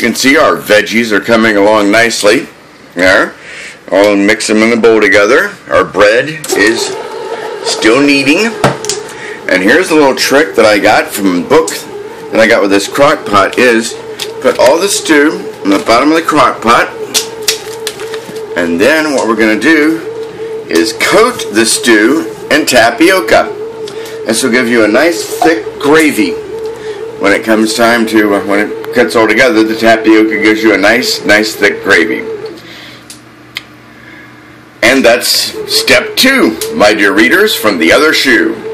You can see our veggies are coming along nicely. There. I'll mix them in the bowl together. Our bread is still kneading. And here's a little trick that I got from a book that I got with this crock pot is put all the stew in the bottom of the crock pot. And then what we're going to do is coat the stew in tapioca. This will give you a nice thick gravy when it comes time to, uh, when it cuts all together, the tapioca gives you a nice, nice thick gravy. And that's step two, my dear readers, from the other shoe.